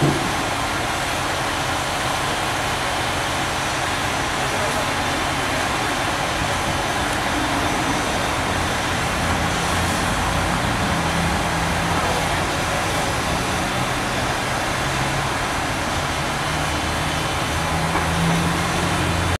you